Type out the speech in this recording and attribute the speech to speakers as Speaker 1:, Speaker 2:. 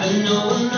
Speaker 1: I know.